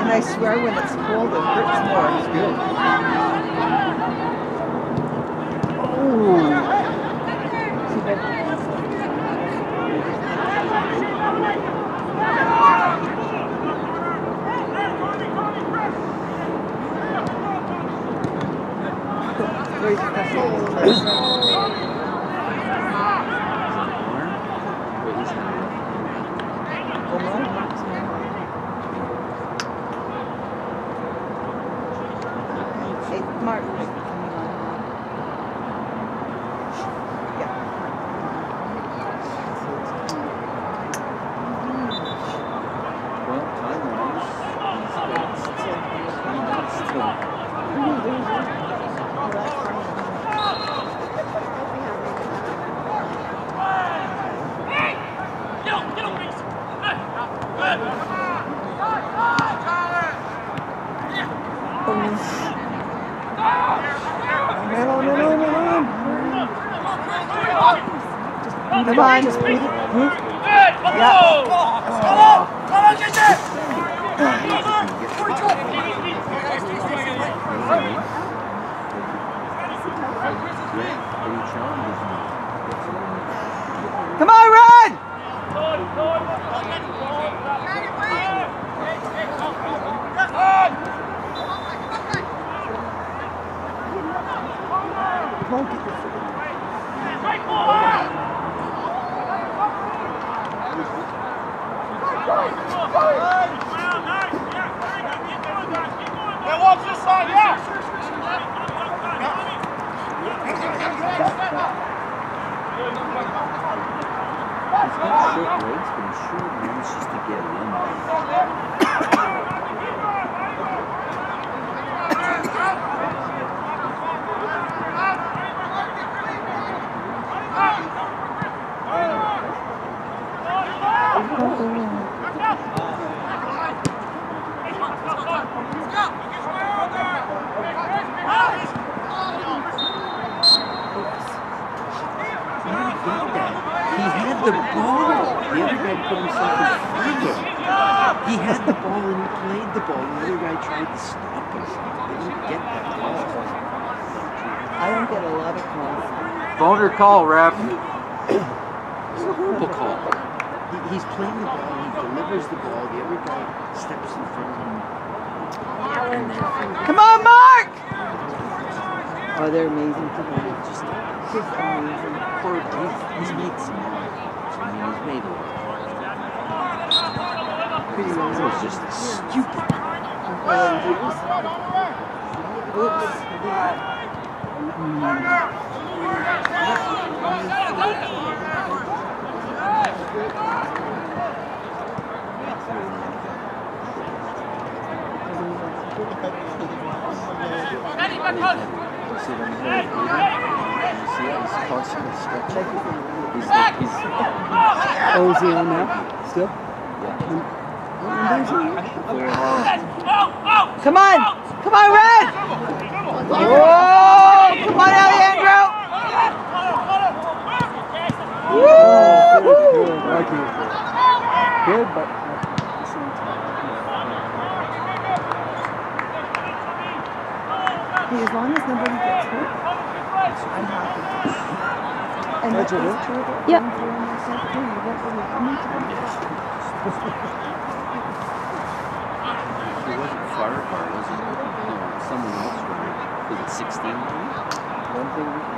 And I swear when it's cold, it hurts more. It's good. See, but- Very professional. Call, ref. It's a horrible call. He, he's playing the ball. He delivers the ball. The other guy steps in front of him. Come on, Mark! Oh, they're amazing today. just Just amazing. poor he's, he's made some errors. I mean, he's made a lot. Pretty It amazing. was just stupid. Oops. See it Oh? Come on! Come on, Red! Whoa! Come on, Alejandro! Oh, good, good. But at the same time. Hey, as long as nobody gets hurt, I'm happy. And huh? true Yep. It wasn't Firecar, was it? Someone else ran. Was it 16? One thing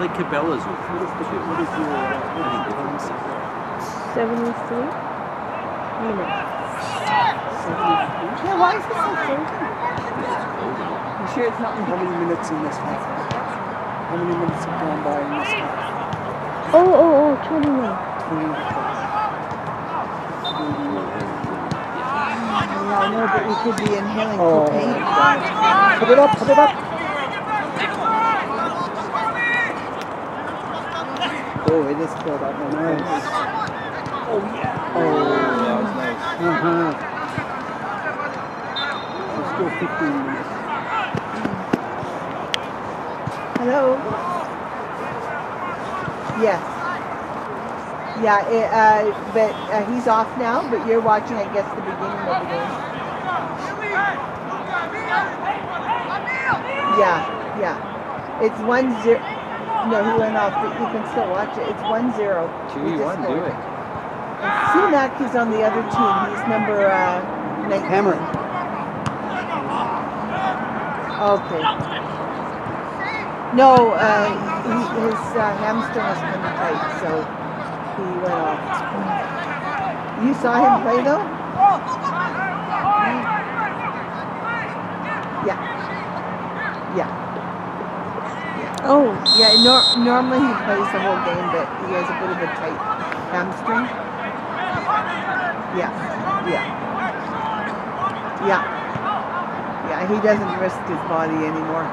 like Cabela's with What is, the, what is your, uh, what is your home 73. Yeah, why is this so frozen? You sure it's not How many minutes in this half? How many minutes have gone by in this half? Oh, oh, oh, 20 minutes. Yeah, I know, but we could be inhaling Oh. cocaine. Put it up, put it up. Oh, it is filled up. Nice. Oh, yeah. Oh, That was nice. uh-huh. So still 15 minutes. Hello? Yes. Yeah, it, uh, but uh, he's off now, but you're watching, I guess, the beginning of the game. Yeah, yeah. It's one zero. No, he went off, but you can still watch it. It's one zero. Two, We you just want, do it. And Sunak is on the other team. He's number uh, 19. Hammering. Okay. No, uh, he, his uh, hamstring was kind of tight, so he went off. You saw him play though? Yeah. Yeah. Oh, Yeah, nor- normally he plays the whole game, but he has a bit of a tight hamstring. Yeah. Yeah. Yeah. Yeah, he doesn't risk his body anymore.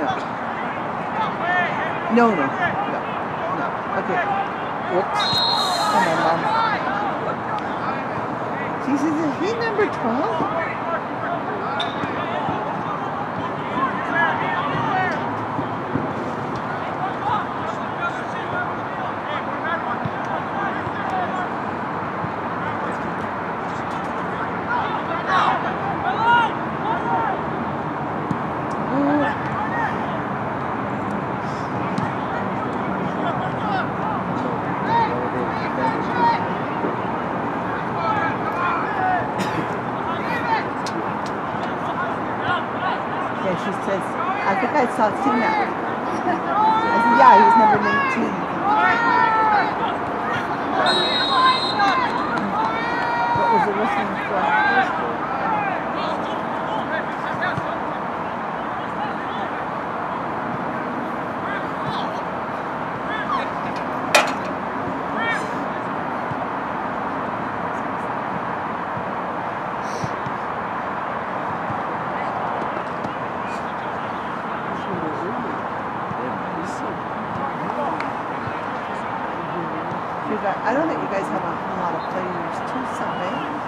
No. No, no. No. No. Okay. Whoops. Come on, Mom. She says, is he number 12? Yeah, she says, I think I saw Tina. I said, yeah, he's number 19. What was the whistling for? You I don't think you guys have a whole lot of players too, some, eh?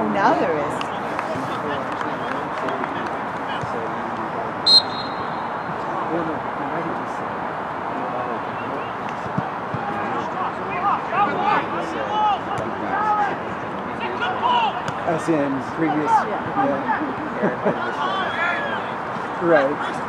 Oh, now there is. Well, no, I'm ready to say. As in previous, yeah. right.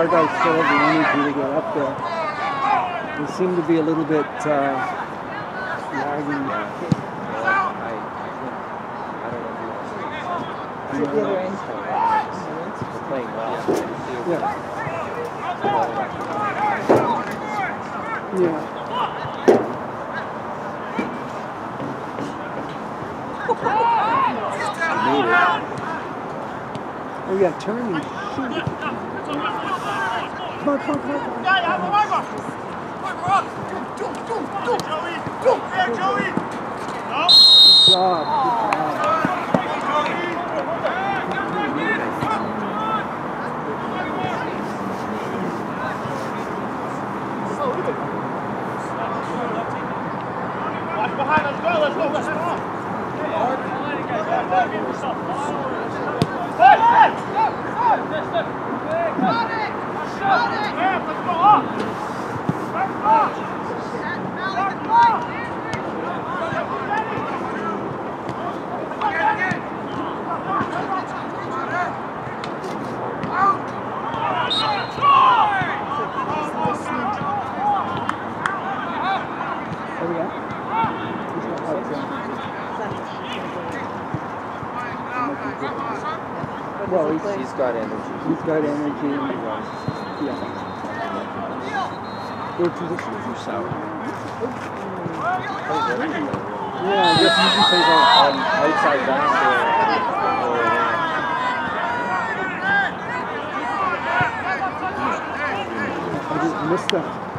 If our guys still have the energy to get up there, they seem to be a little bit uh, lagging. See you at the other end. playing well. Yeah. Yeah. made it. Oh yeah, turn and shoot. Come on, come on, come on. Watch behind. Let's go. Let's go. Let's go. There we go. Well, he's, He's got got energy. Yeah. Good position. Too sour. Yeah, I guess you can say that. Um, outside back or, or I just missed that.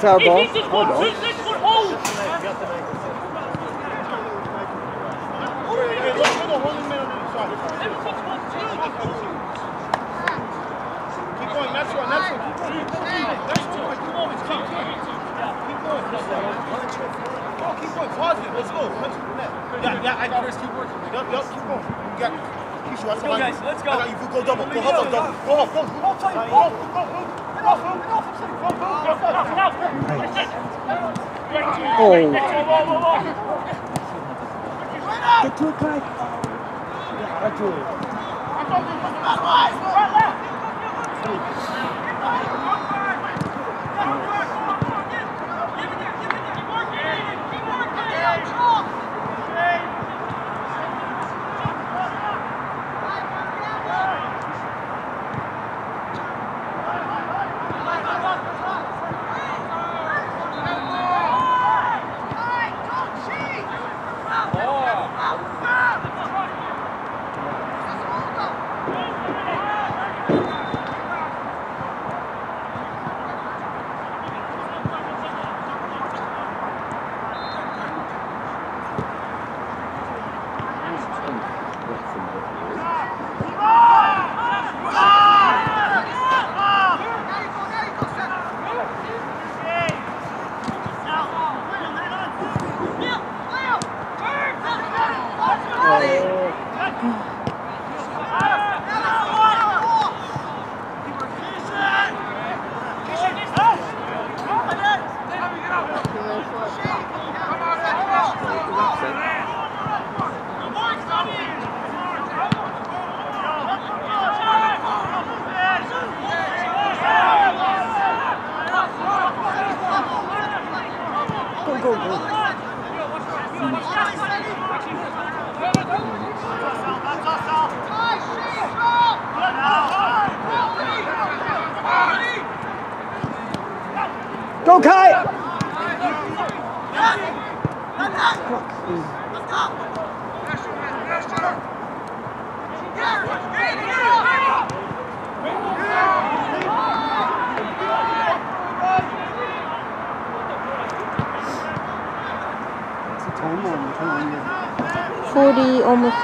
terrible. Hold on.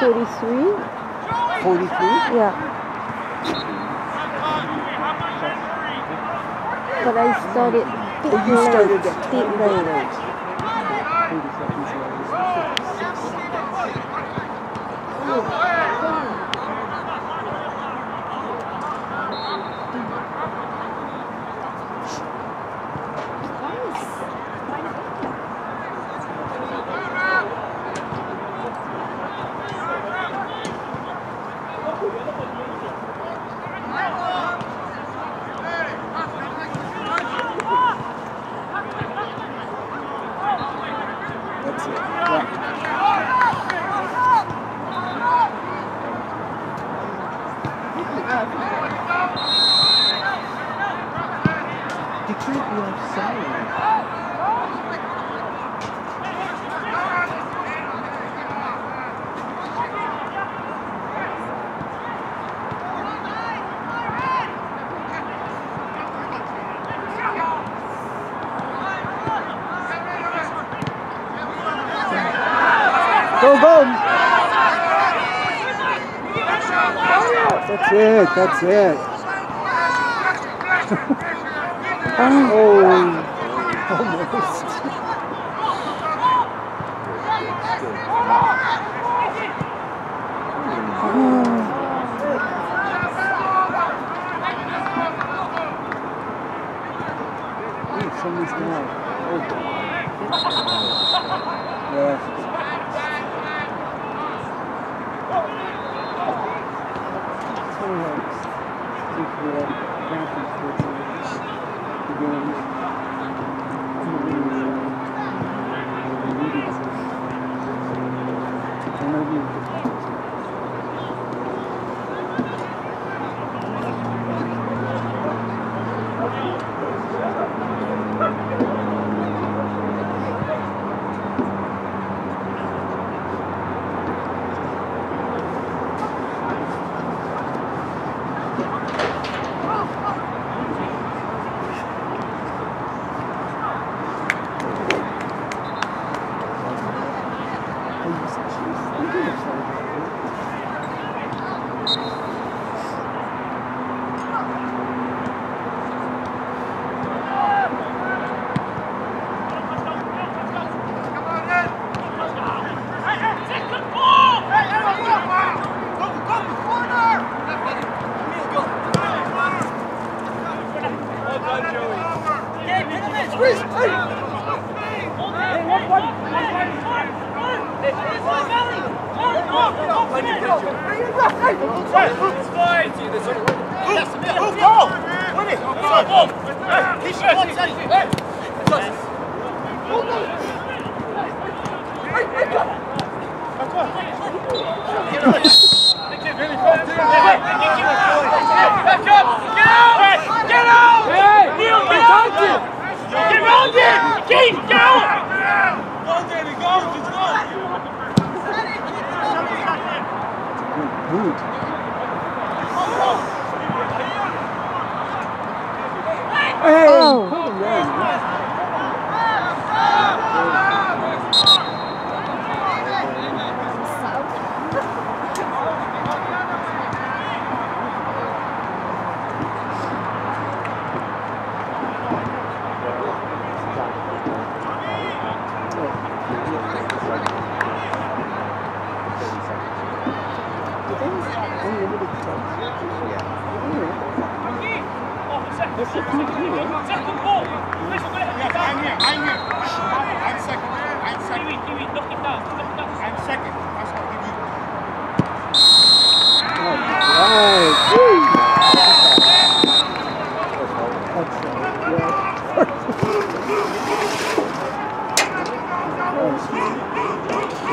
43. 43? Yeah. But I started oh, you started go! That's it, that's it. oh, almost.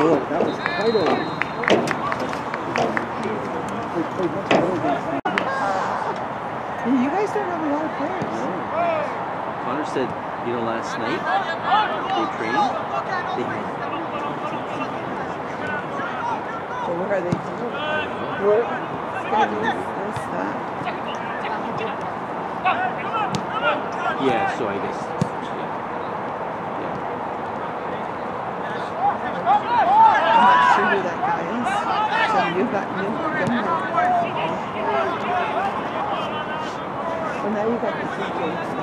Boy, that was quite a. They played much better than- You guys don't have a lot of players. Connor said, you know, last night they trained. They So what are they doing? What this, that? Yeah, so I guess. I'm not sure who that guy is. So you got new, them now. Well, now you got the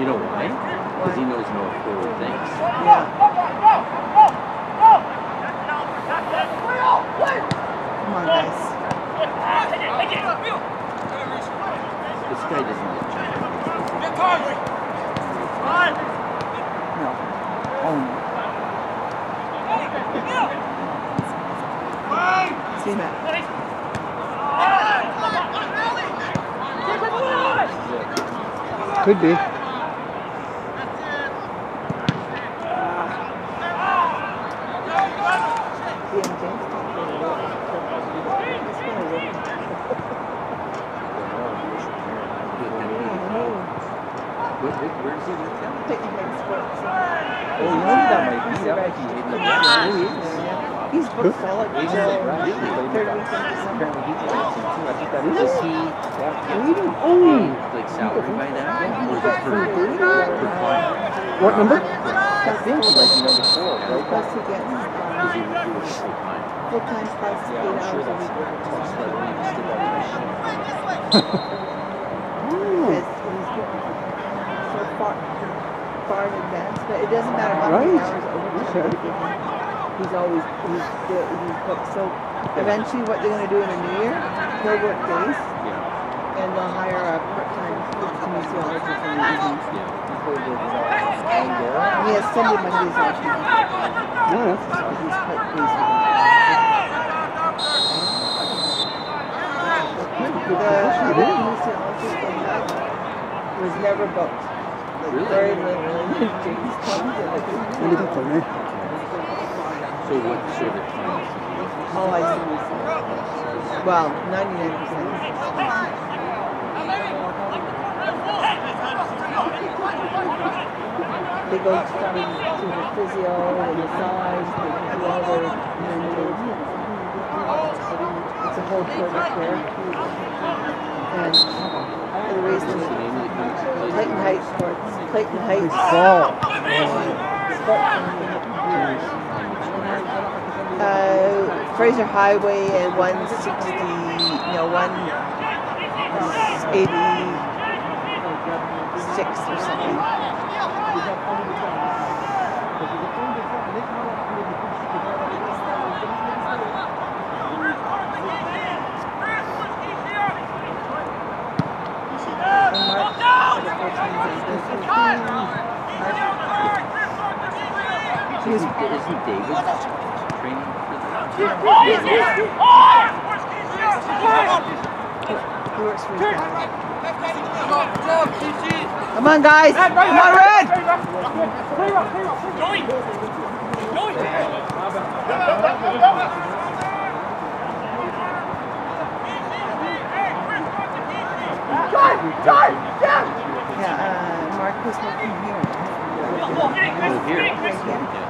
You know why? Because he knows no forward things. Yeah. Come on, guys. This guy doesn't get jumped. no. Oh, no. See that? Could be. Yeah, James talked a little bit. It's gonna work. Where, where, where does he live now? Taking big sports. Oh, you know who that might be? That might be Hayden. Yeah, yeah. He's booked solid He's until like, right, he's like, third week in December. Apparently he plays him too. I think that is Does his- he Yeah. Reading. Oh, like salary by that? Or is it per, Food, per client? what number? I think like number four, right? Plus he gets Does he do it full time? full time plus Yeah, eight I'm sure hours a that's week. that's like when you stick out my sheet. Because he's booked so far, far in advance, but it doesn't matter how many Right. hours overtime Okay. they give him. He's always, he's, do- he's booked. So eventually what they're gonna do in the new year, he'll work days Yeah. and they'll hire a part-time kinesiologist in the evenings. Before the anger. And he has Sunday, Mondays off. now. Yeah, that's So he's quite pleased with it. The, the kinesiologist was never booked. Like Really? very little. James comes and like, What is for me? So what sort of clients? Oh, all I see well, ninety-nine percent. They go to the to the physio, the massage, they do all their mental. It's a whole program of care. And uh, the reason What's the name of? Clayton Heights Sports, Clayton Heights Ball. Uh, Fraser Highway and 160, no, 186 or something. Since this Is, isn't David training for that? He works for his dad. Come on, guys. Come on, Red. Yeah, uh, Mark was working here. Oh, here. Right here. Yeah.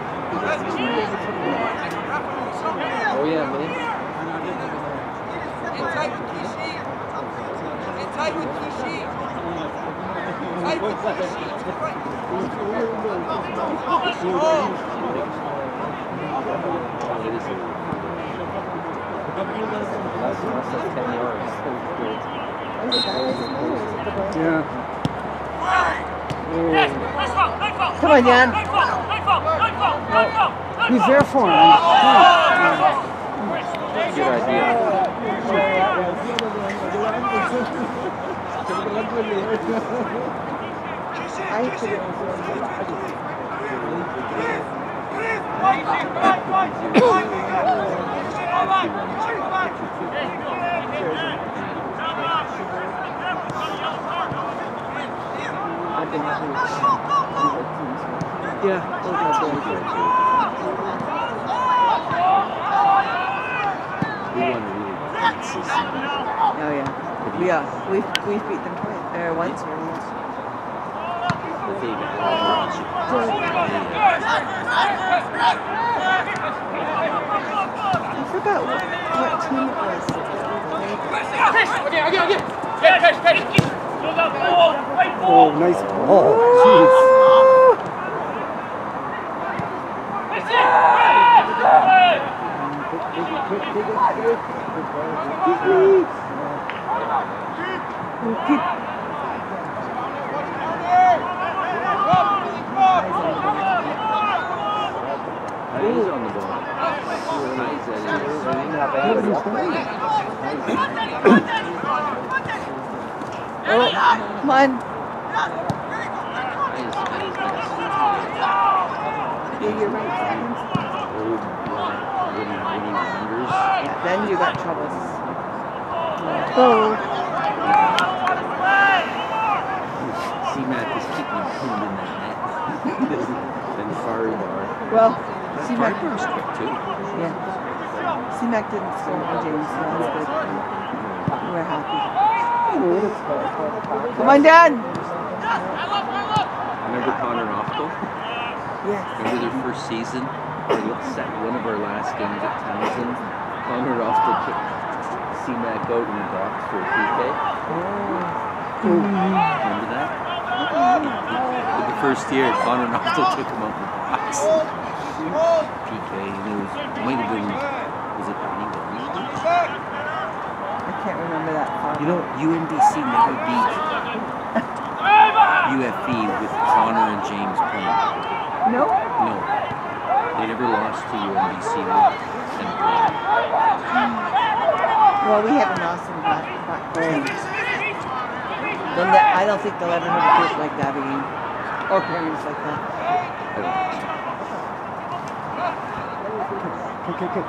Oh yeah, man. Oh, it is a- That's, that's like ten yards. Yeah. Come on, Jan. Who's there for him? Good idea. I put it Yeah. We won really consistent. Oh yeah. Yeah, we've we've beat them twice, or once already. But they got I forgot what, what team it was. Oh, nice ball. Jeez. He's on the ball. Nice, that is. Oh, come on. Nice, nice, nice. Yeah, you're right. Old, black, wooden winning wonders. Yeah, then you got troubles. Goal. C-Mac is keeping him in the net. and Faribar. Well, But C-Mac, Faribar's quick too. yeah. C-Mac didn't score on James, so that's good. We're happy. Oh, Come on, Dad. Remember Connor Oftel? Yes. Remember their first season? Or set one of our last games at Townsend. Connor Oftel kicked C-Mac out in the box for a PK. Remember that? For the first year, Connor Oftel took him out in the box. PK, and it was might have been was it Benny Williams? I can't remember that far. You know, UNBC never beat UFE with Connor and James playing. No? No. They never lost to UNBC with and playing. Hmm. Well, we haven't lost in back, back hmm. then. Then that- I don't think they'll ever have a group like that again. Or parents like that. I don't think so. Kick, kick, kick.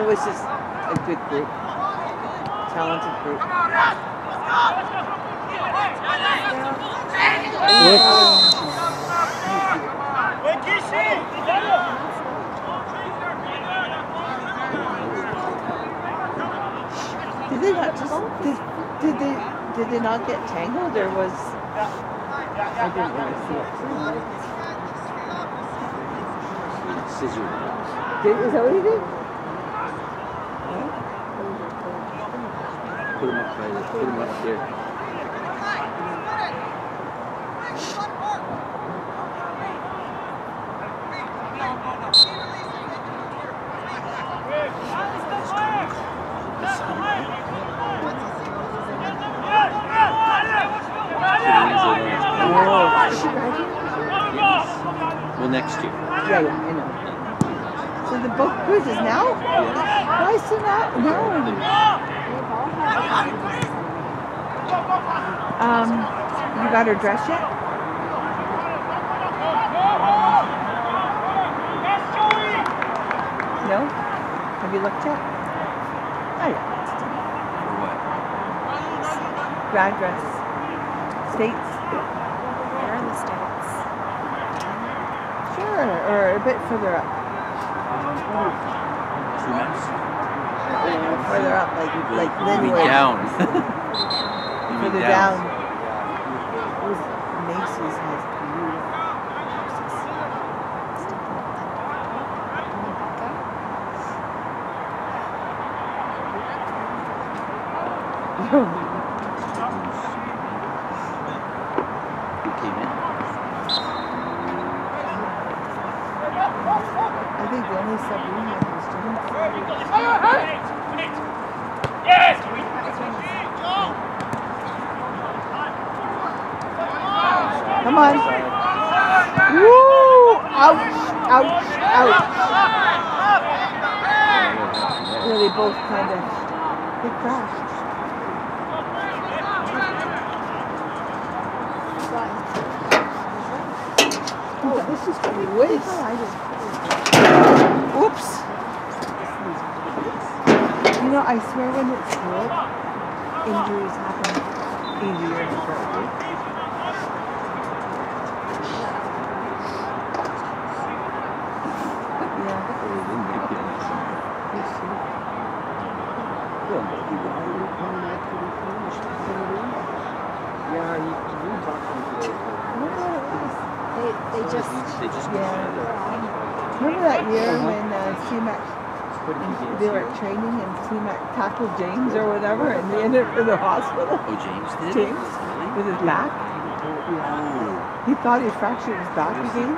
It was just a good group. Talented group. Did they not just did, did they did they not get tangled or was I didn't really see it. Scissor. Did, is that what he did? Put him up by the, put him. Well, next year. Yeah, yeah, I know. So the boat cruises now? Why so now? Now? Um, you got her dress yet? No? Have you looked yet? Oh yeah. For what? Grad dress. States? They're in the States. Sure. Or a bit further up. True Mass? Further up, like like You mean Linwood. down. you mean Further down. down. Macy's has beautiful dresses. Who came in? I think the only sub we had was James. Yes! Come on. Woo! Ouch! Ouch! Ouch! Yeah, they both kind of they crashed. Oh, this is waste. Oops. You know, I swear when it's good, injuries happen easier to correct. Yeah. Yeah, you, you talked to me. They, they just, They just Yeah. Remember that year when uh, C-Mac, they were training and C-Mac tackled James or whatever and they ended up in the hospital Oh, James did? James? Really? with his back? Oh. He thought he fractured his back again.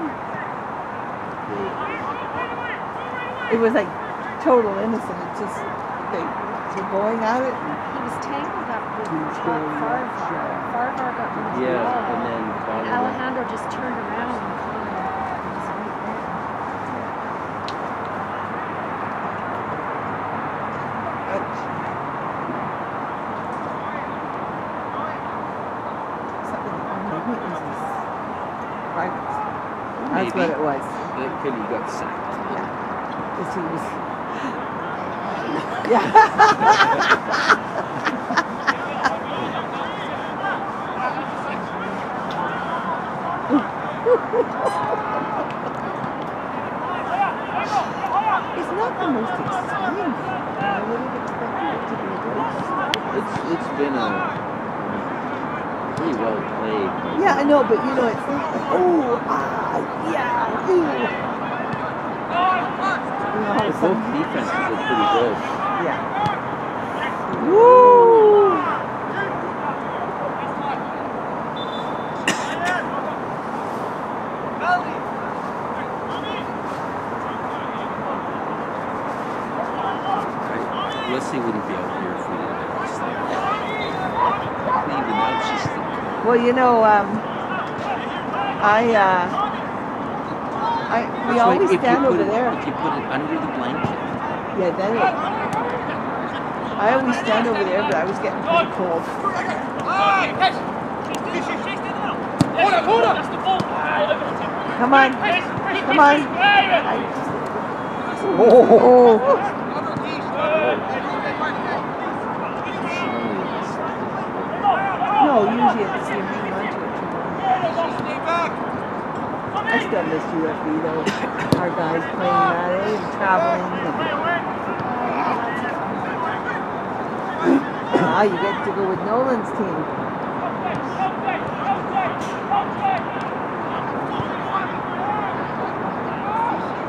It was like total innocent. It just, they were going at it. He was tangled up with Farvar. Farvar got in his Yeah, wall. and then And Alejandro just turned around and Connor was right there. ouch. Something, maybe it was his private. That's what it was. Could he got sacked. Because he was yeah. It's not the most exciting. I would have expected it to be. It's it's been a pretty well played. Yeah, I know, but you know, it's like, oh, ah, yeah, ooh. Both defenses look pretty good. Yeah. Woo! Wesley wouldn't be out here if we didn't have. Even Well, you know, um, I, uh, we That's always if you stand put over it- there. If you put it under the blanket, Yeah, then it. I always stand over there, but I was getting pretty cold. Hold on, hold on. That's the ball. Come on, come on. I, Oh, oh no, usually it's you hang on to it too long. Still miss UFB though. Our guys playing that, and traveling. Now ah, you get to go with Nolan's team.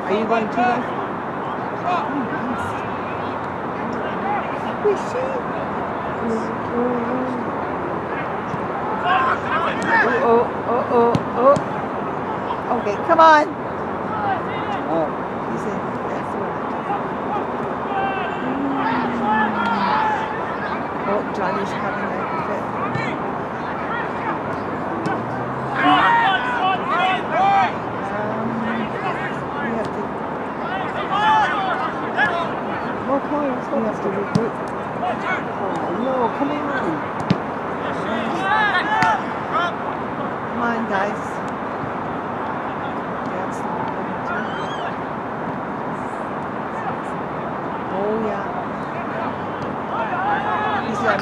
Are you going to? Is she? Oh, oh, oh, oh, oh. Okay, come on. oh. He said, that's what. Oh, Johnny's having a fit. Um, we have to. More players. We have to recruit. Oh, no, come on. Come on, guys. That's the one, too. Oh, yeah. He's not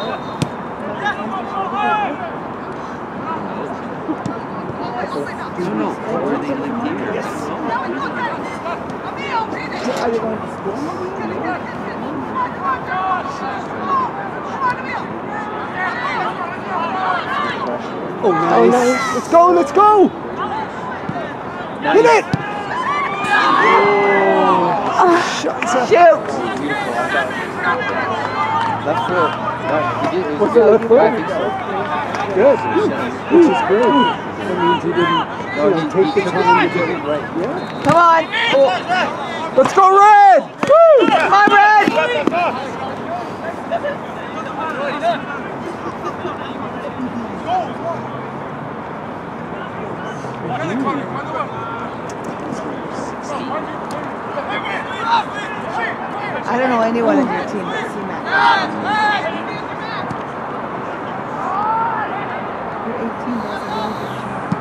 no, no, where they live here. Yes. Are you going to school? Oh, nice. oh, nice. Let's go, let's go. Hit it. Oh, scheiße. Shoot! Left foot. Right. It Was it left foot? Good. Which is great. That means he didn't take he the time to get it right. Yeah. Come on! Oh, Let's go, Red! Woo! come on, Red! I don't know anyone on your team that's seen that. You're 18, that's a really good chance.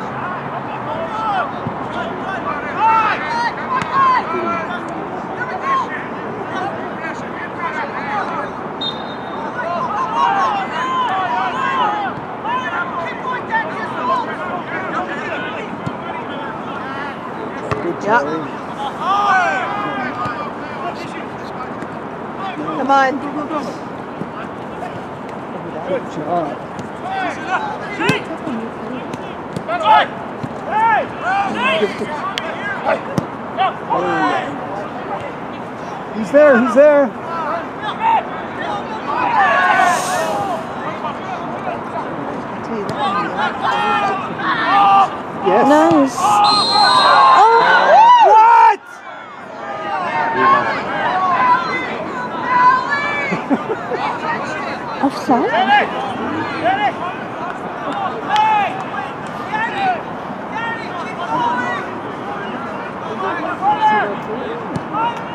Good Yeah. Charlie. Come on. Good job. He's there, he's there. I'll tell you that. Yes. Nice. What? offside?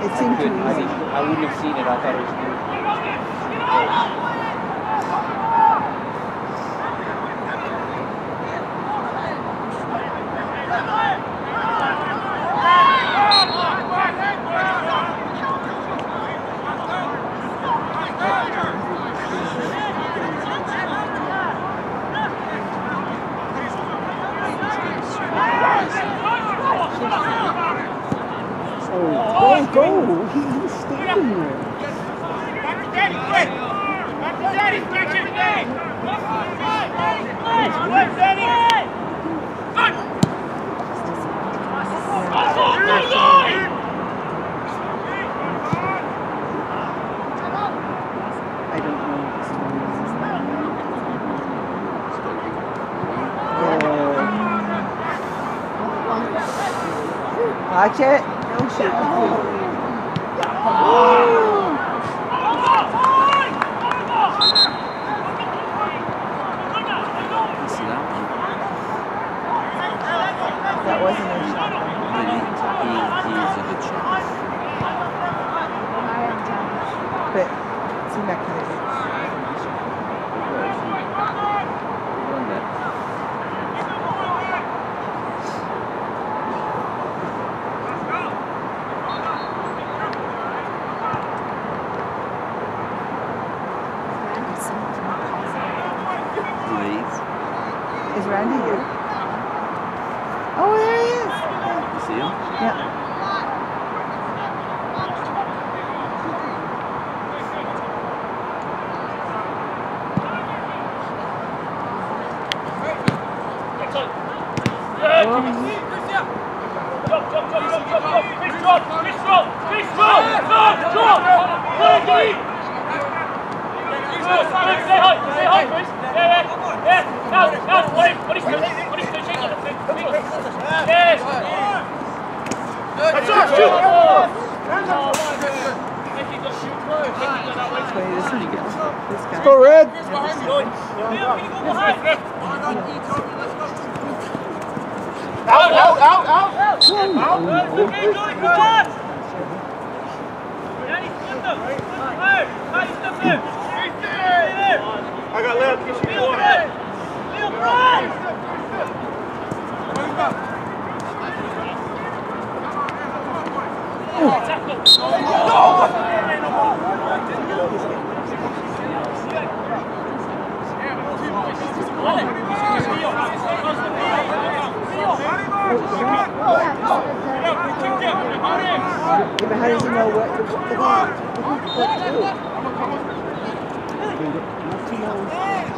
It seemed too Good. I easy. think I wouldn't have seen it. I thought it was good. Oh, go, go. He, he's standing there. Back to Daddy, quick! Back to Daddy, catch it, Daddy! Good, Daddy! Good! Go, go, go! I don't know. what Watch it.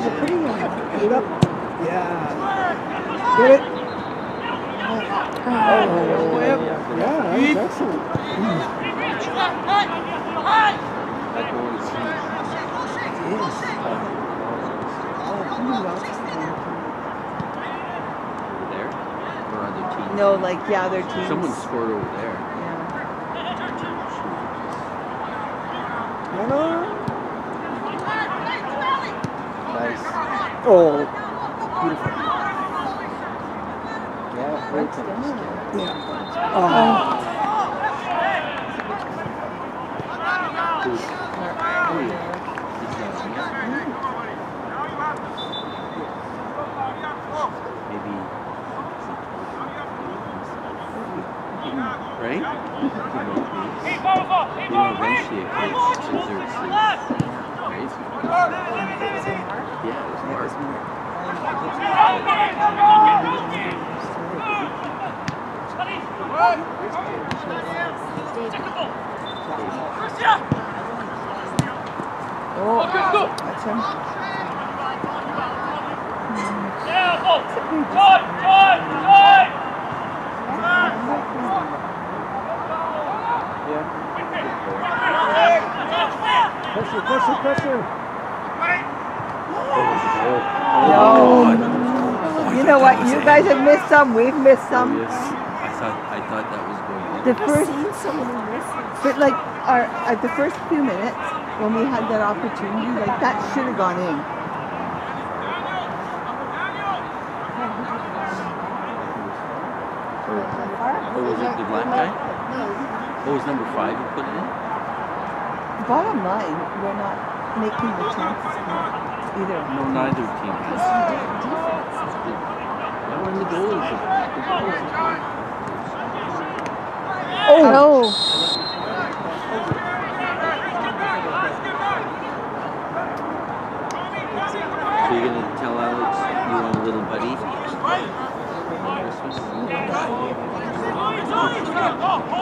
A pretty young. Get up. Yeah. Get it. Oh, oh Yep. yeah, that was excellent. That goal is huge. Over there? Or other teams? No, like yeah, their teams. Someone scored over there. Yeah. One on. Nice. Oh, beautiful. Yeah. Yeah. Oh, Who's- oh, yeah. He's not on yet. Maybe. Right? Keep over! Keep You know, over! eventually it creates deserts. Right? Yeah, it was Mark. Oh, that's him. pressure, pressure, pressure. No. You know what? You guys have missed some. We've missed some. Yes. I thought I thought that was going in. The first, but like our at the first few minutes, when we had that opportunity, like that should have gone in. Or was it the black guy? What was number five you put in? Bottom line, we're not making the chances either. No, neither team has. That one the. Oh! oh. 好好。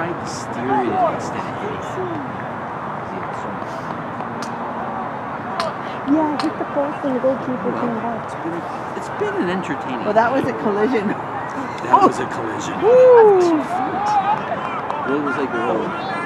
trying to steer instead of that thing. Yeah, hit the post and the goalkeeper well, came back. It's been, it's been an entertaining. Well, that was a collision. That oh. was a oh. collision. Ooh. Well, it was like, whoa.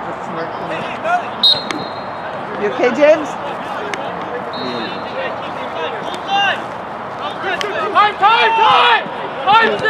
off. It's not You okay, James? Time, time, time! Time,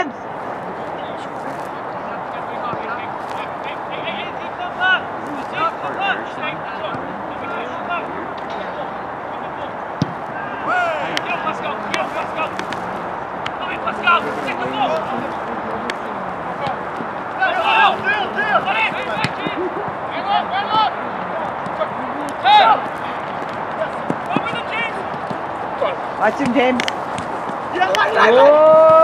Watch him, James. Yeah, like, like, like.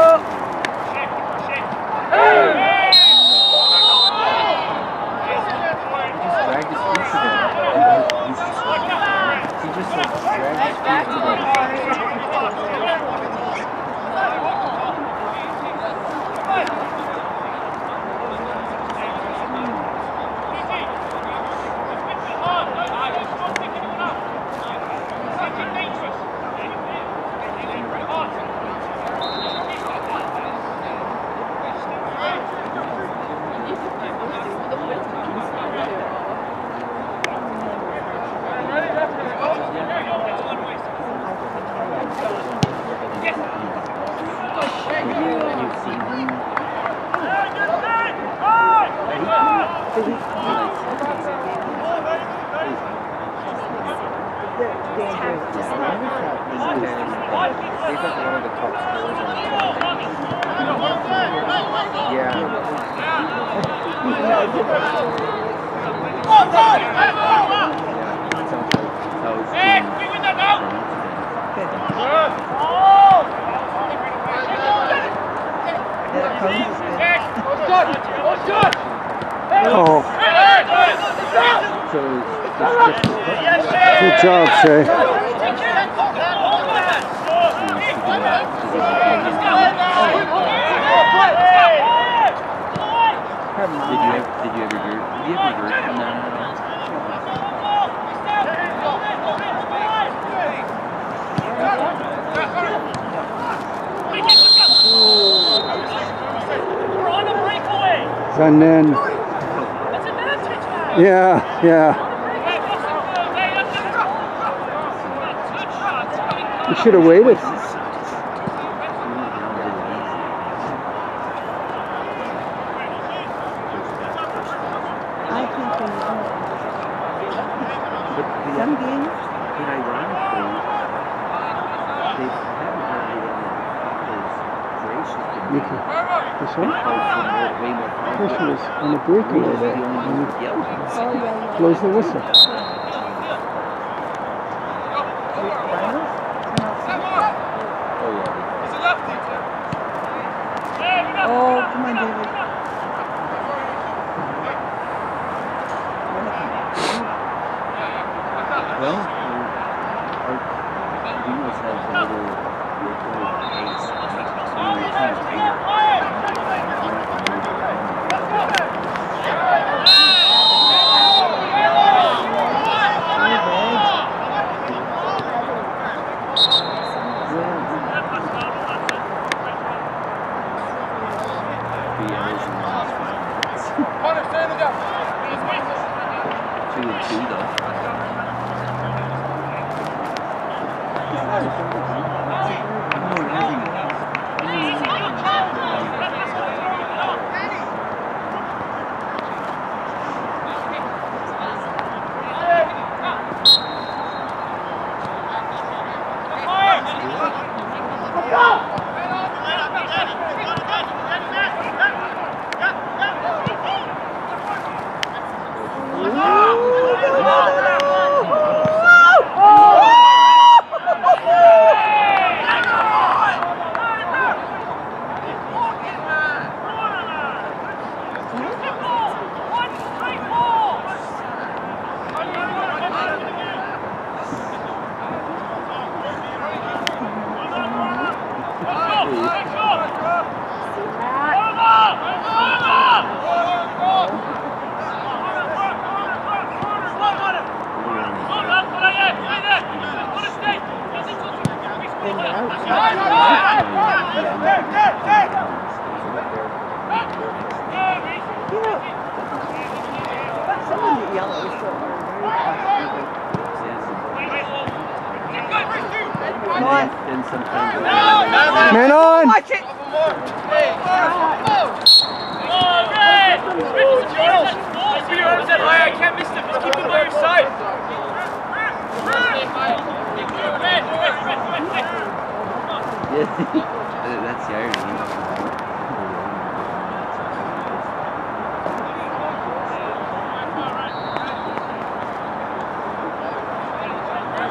More First confident. was on the breakaway Grace is the there. only one And who yelled. Oh, yeah, yeah. he blows the whistle.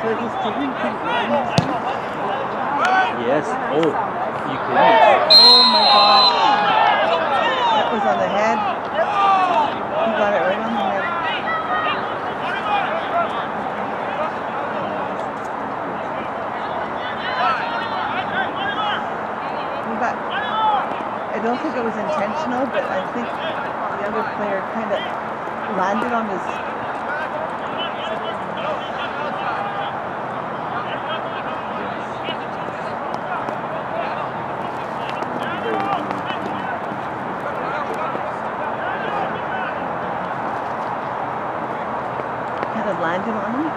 Yes. Oh, you could. Oh my God. That was on the head. He got it right on the head. He got, I don't think it was intentional, but I think the other player kind of landed on his kind of landed on him.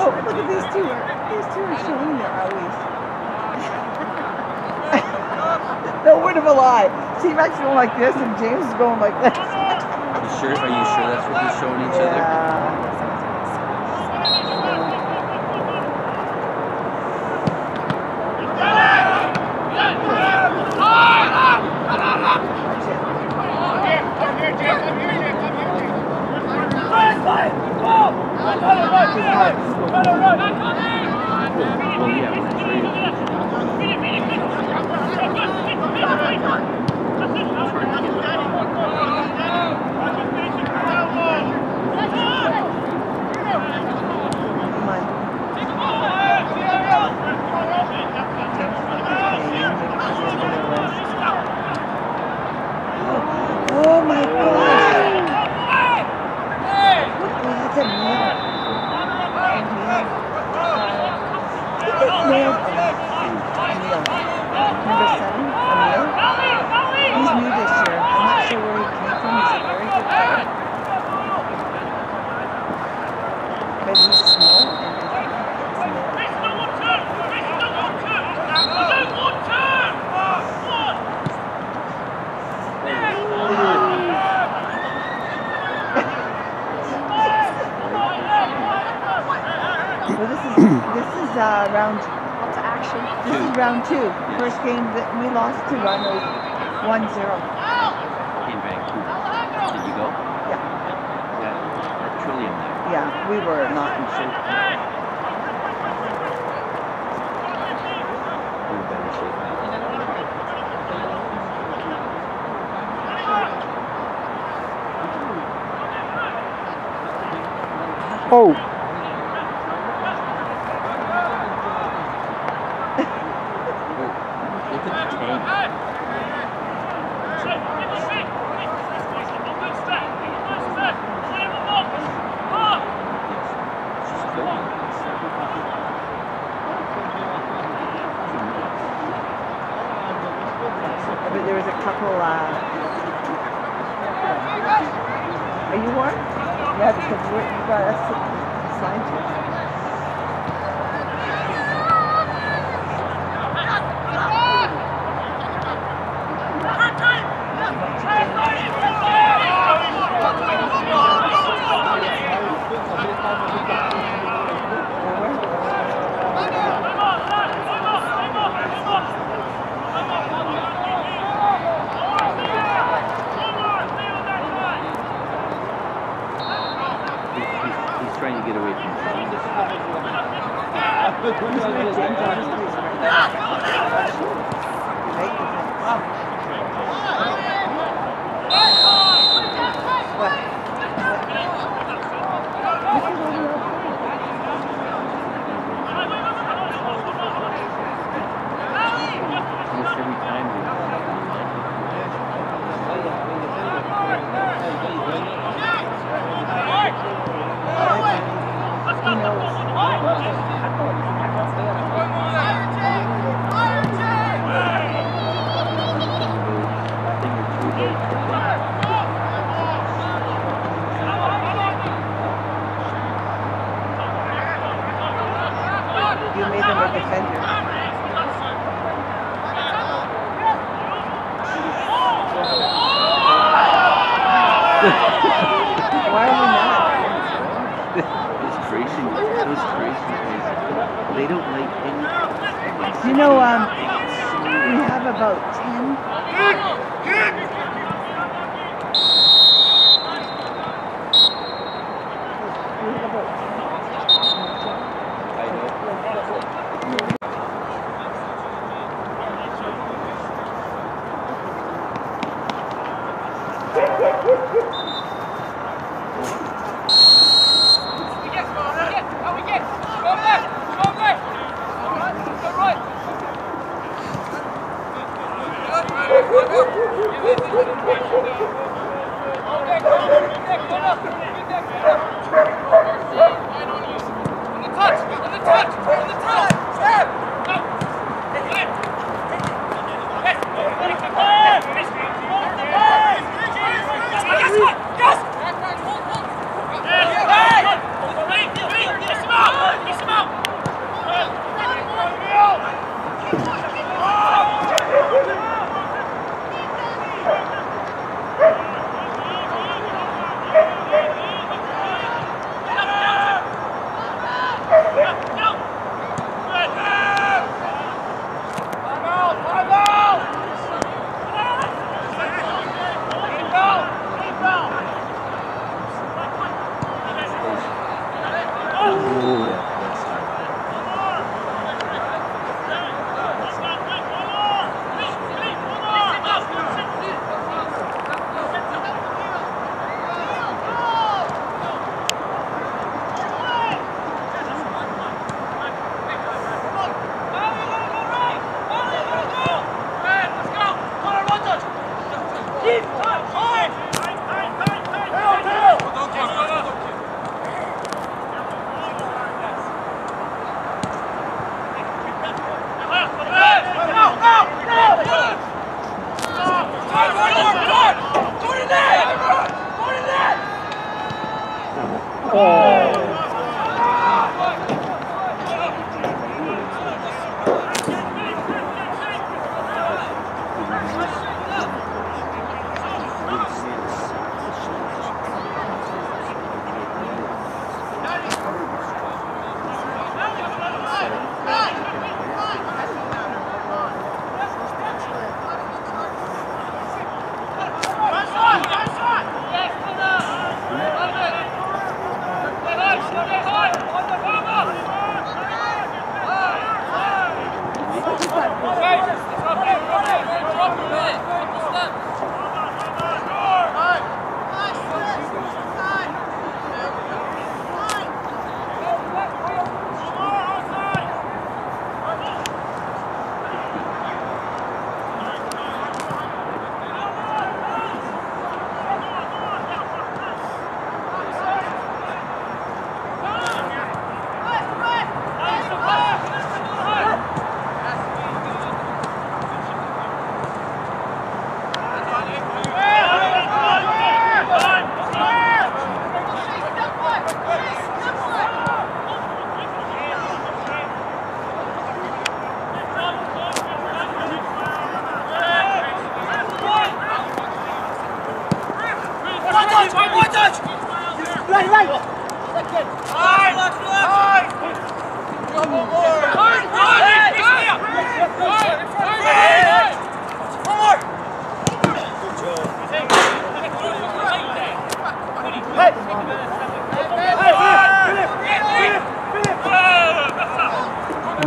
Oh, look at these two. These two are showing their owies. no word of a lie. See Max going like this and James is going like this. You sure? Are you sure that's what they're showing each other? Yeah. Well, yeah, we're three. Come on. round. Lots of action. This is round two. First game that we lost to Rhinos 1-0.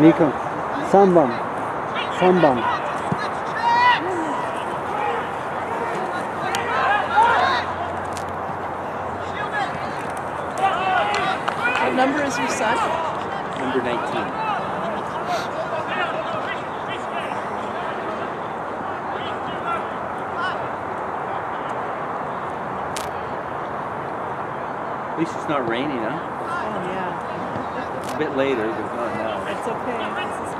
2番3番3番 number is your son? Number 19. At least it's not raining, huh? Oh, yeah. A bit later, but not okay.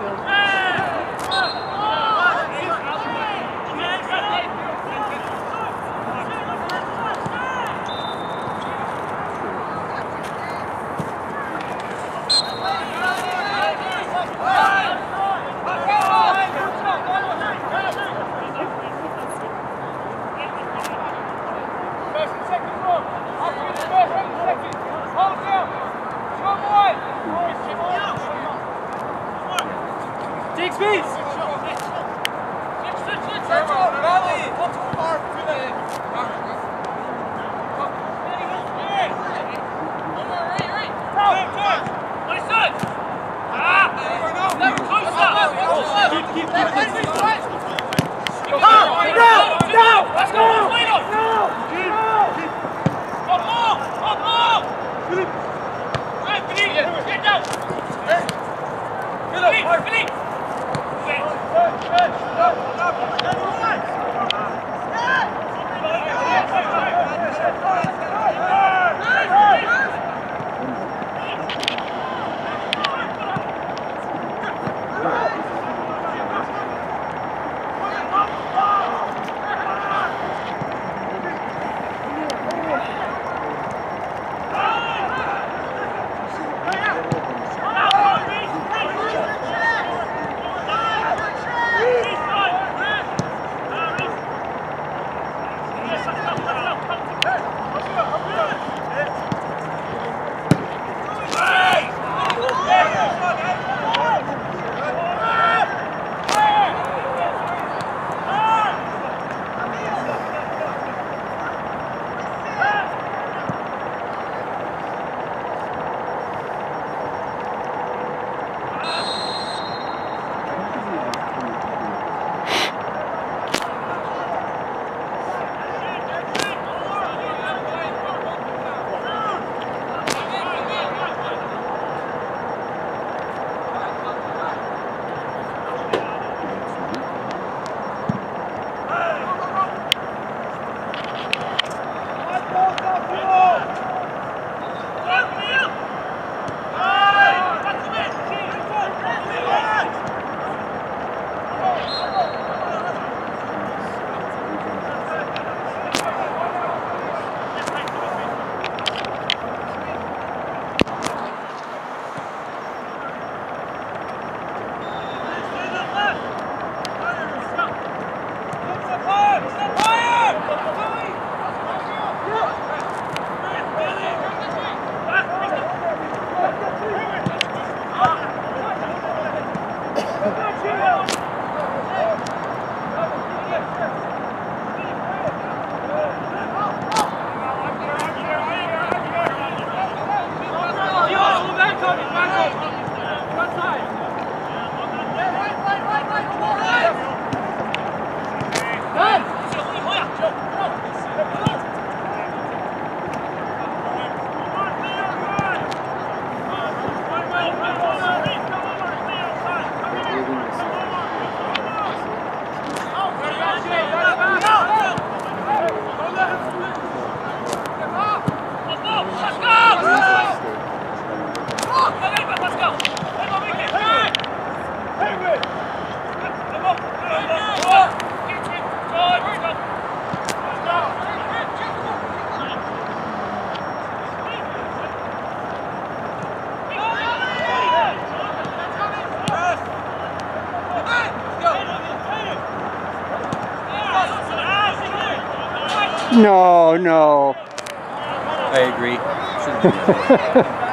No, no. I agree. Shouldn't be that way.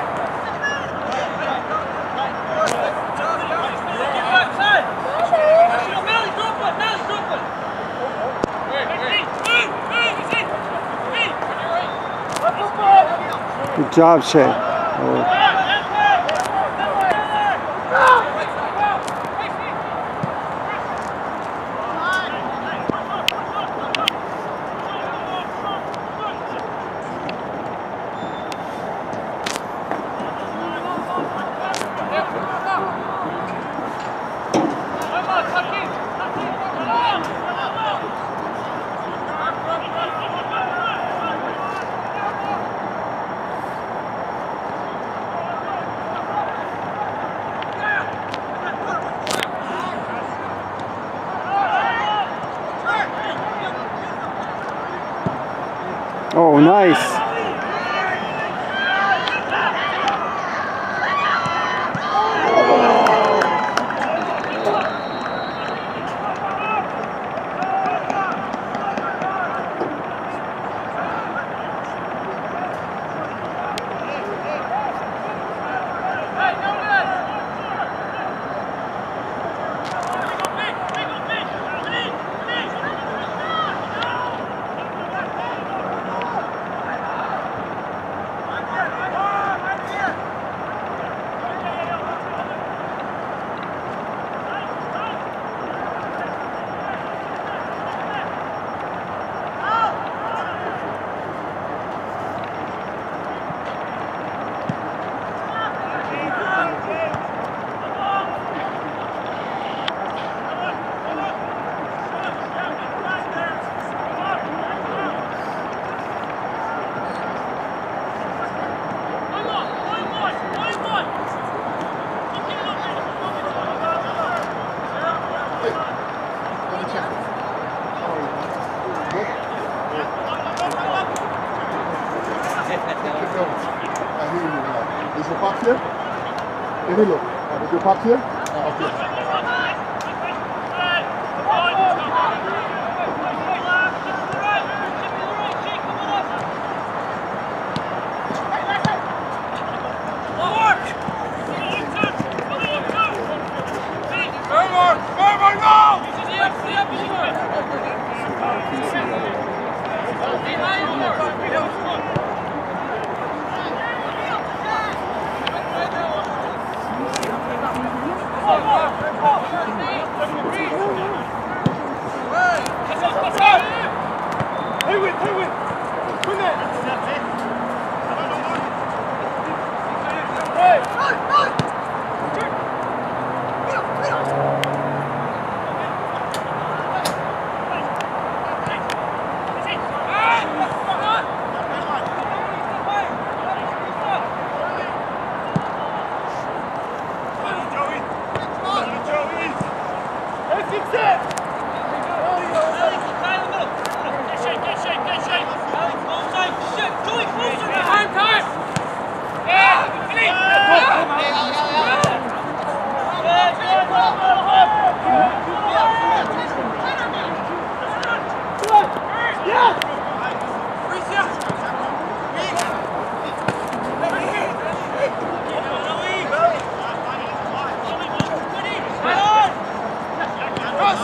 Good job, Shay. Oh. Oh, nice.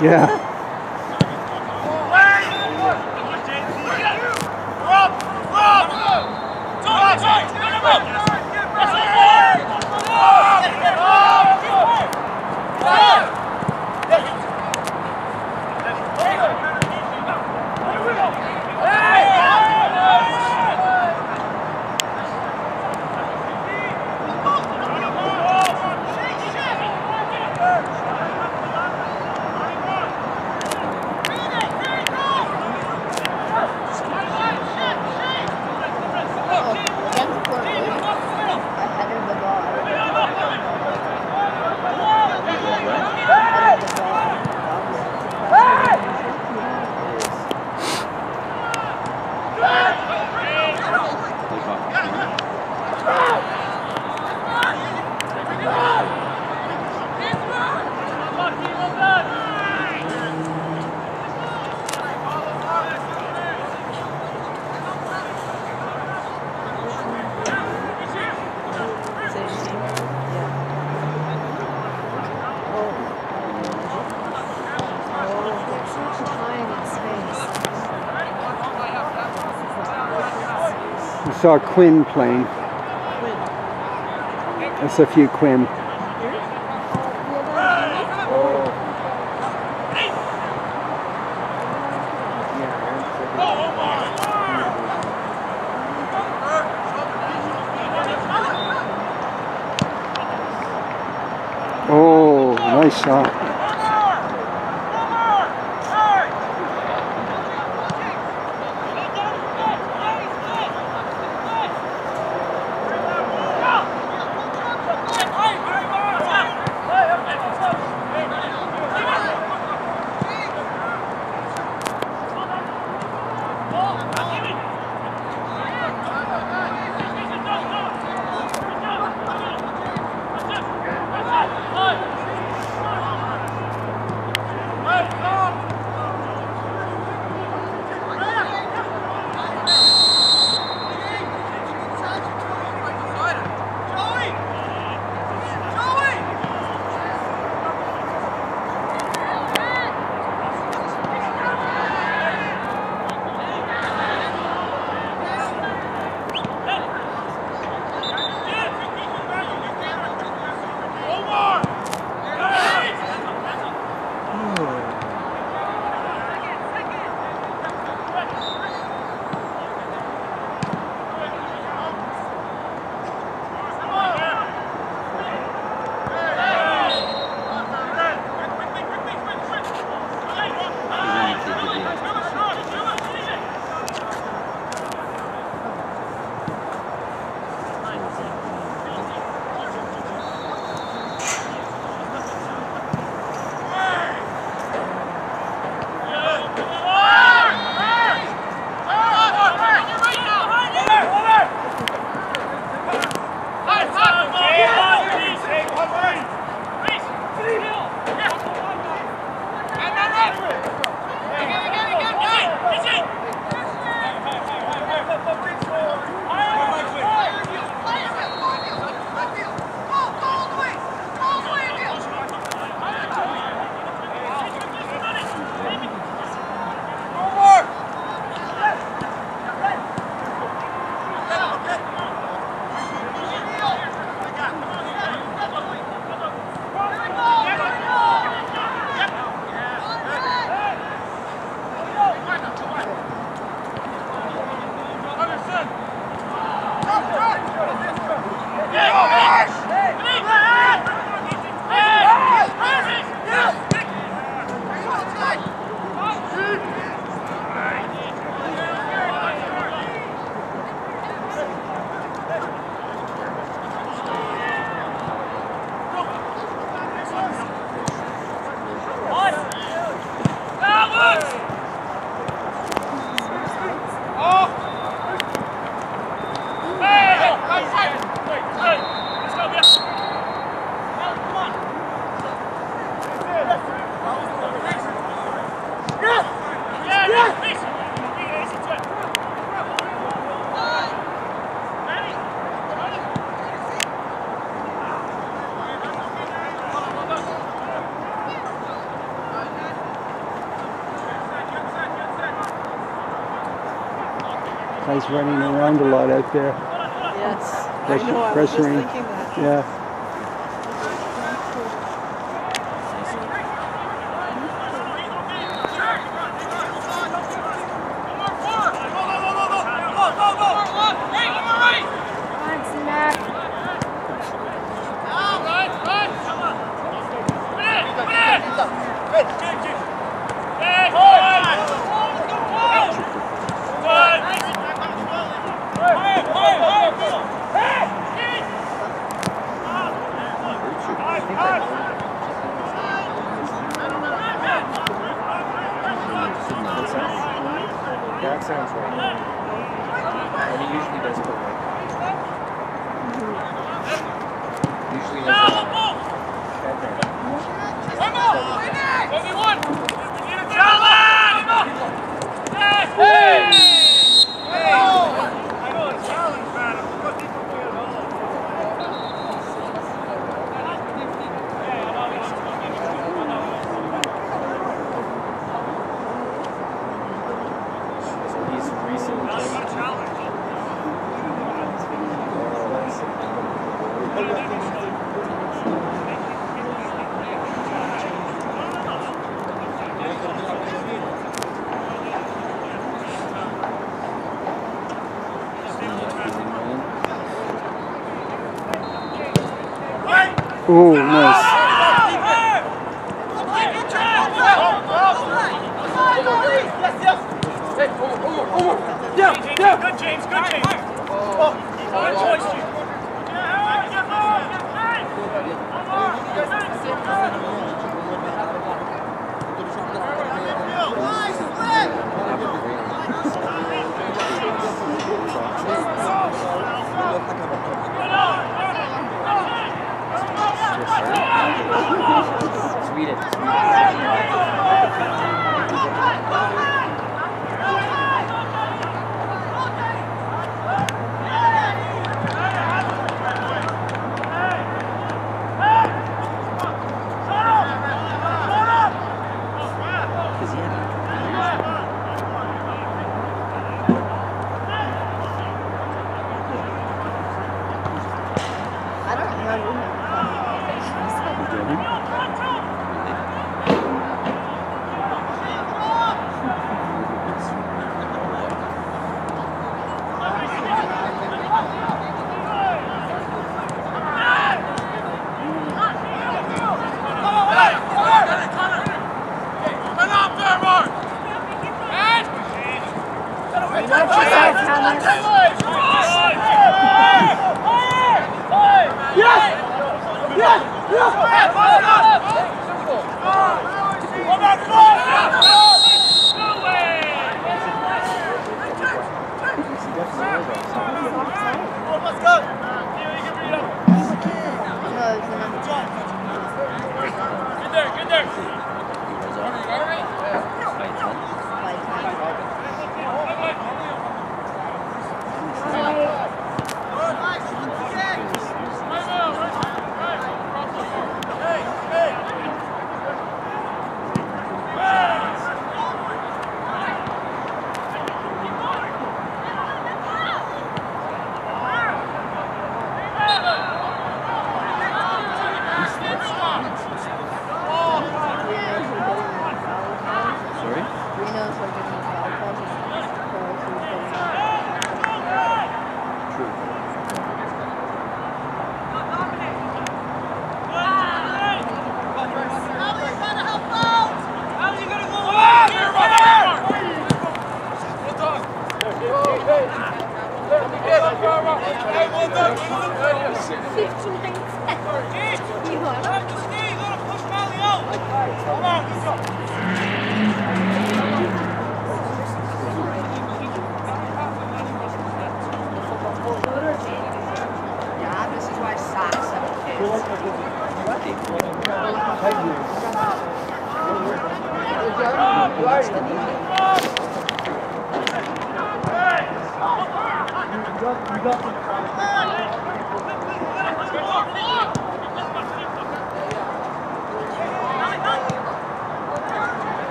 Yeah. Saw Quinn playing. That's a few Quinn. running around a lot out there. Yes. Pressure, pressuring. Yeah.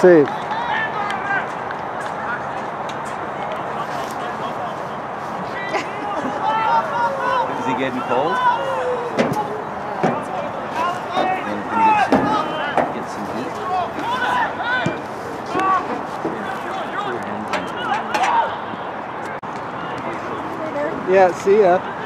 save. Is he getting cold? Yeah, see ya.